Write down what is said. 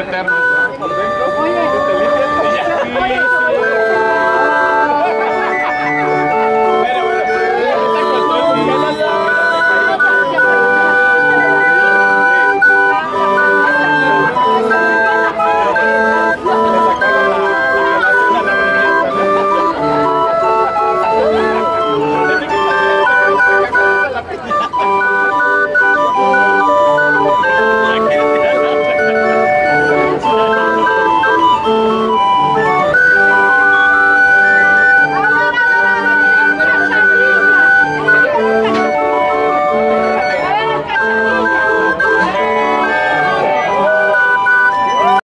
eterno.